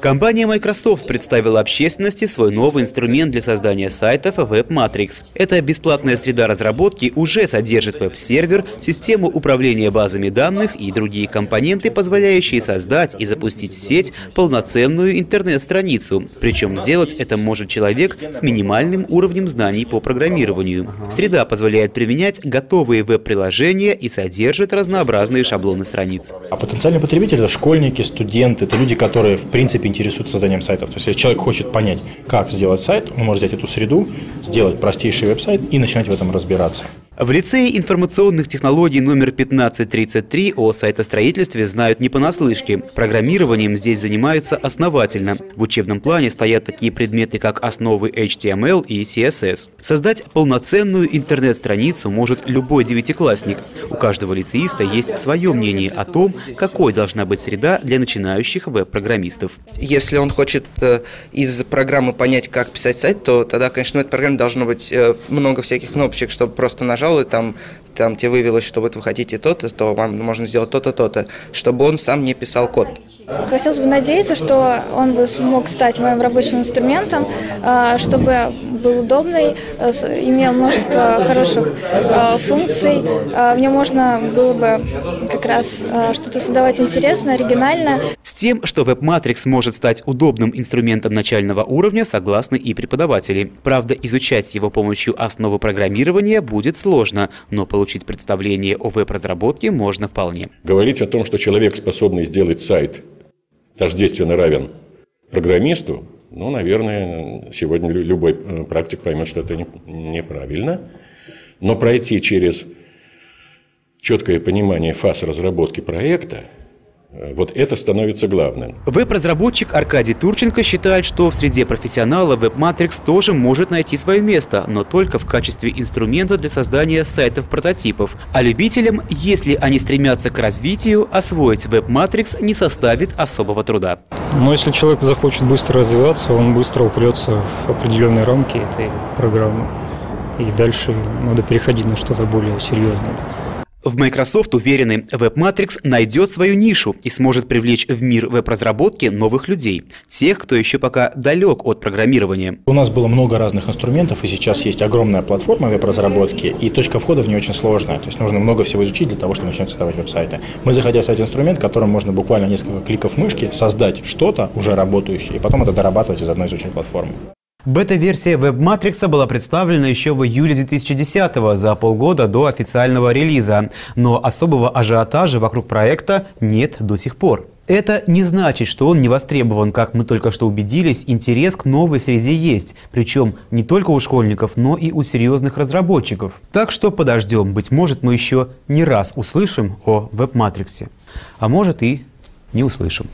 Компания Microsoft представила общественности свой новый инструмент для создания сайтов WebMatrix. Эта бесплатная среда разработки уже содержит веб-сервер, систему управления базами данных и другие компоненты, позволяющие создать и запустить в сеть полноценную интернет-страницу. Причем сделать это может человек с минимальным уровнем знаний по программированию. Среда позволяет применять готовые веб-приложения и содержит разнообразные шаблоны страниц. А потенциальный потребитель – это школьники, студенты, это люди, которые в принципе интересуются созданием сайтов. То есть, если человек хочет понять, как сделать сайт, он может взять эту среду, сделать простейший веб-сайт и начинать в этом разбираться. В лицее информационных технологий номер 1533 о сайтостроительстве знают не понаслышке. Программированием здесь занимаются основательно. В учебном плане стоят такие предметы, как основы HTML и CSS. Создать полноценную интернет-страницу может любой девятиклассник. У каждого лицеиста есть свое мнение о том, какой должна быть среда для начинающих веб-программистов. Если он хочет э, из программы понять, как писать сайт, то тогда, конечно, в этой программе должно быть э, много всяких кнопочек, чтобы просто нажал нажал, и там, там тебе вывелось, что вот вы хотите то-то, то вам можно сделать то-то, то-то, чтобы он сам не писал код. Хотелось бы надеяться, что он бы смог стать моим рабочим инструментом, а, чтобы был удобный, э, имел множество хороших э, функций. А, в нем можно было бы как раз что-то создавать интересное, оригинальное тем, что WebMatrix может стать удобным инструментом начального уровня, согласны и преподаватели. Правда, изучать его помощью основы программирования будет сложно, но получить представление о веб-разработке можно вполне. Говорить о том, что человек, способный сделать сайт, тождественно равен программисту, ну, наверное, сегодня любой э, практик поймет, что это неправильно. Но пройти через четкое понимание фаз разработки проекта – вот это становится главным. Веб-разработчик Аркадий Турченко считает, что в среде профессионалов WebMatrix тоже может найти свое место, но только в качестве инструмента для создания сайтов-прототипов. А любителям, если они стремятся к развитию, освоить WebMatrix не составит особого труда. Но если человек захочет быстро развиваться, он быстро упрется в определенные рамки этой программы. И дальше надо переходить на что-то более серьезное. В Microsoft уверены, WebMatrix найдет свою нишу и сможет привлечь в мир веб-разработки новых людей, тех, кто еще пока далек от программирования. У нас было много разных инструментов, и сейчас есть огромная платформа веб-разработки, и точка входа в нее очень сложная. То есть нужно много всего изучить для того, чтобы начать создавать веб-сайты. Мы захотели создать инструмент, которым можно буквально несколько кликов мышки создать что-то уже работающее, и потом это дорабатывать и заодно изучать платформу. Бета-версия WebMatrix была представлена еще в июле 2010-го, за полгода до официального релиза. Но особого ажиотажа вокруг проекта нет до сих пор. Это не значит, что он не востребован, как мы только что убедились, интерес к новой среде есть, причем не только у школьников, но и у серьезных разработчиков. Так что подождем, быть может мы еще не раз услышим о веб-матриксе, а может и не услышим.